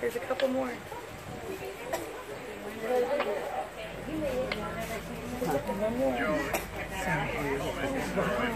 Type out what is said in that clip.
There's a couple more.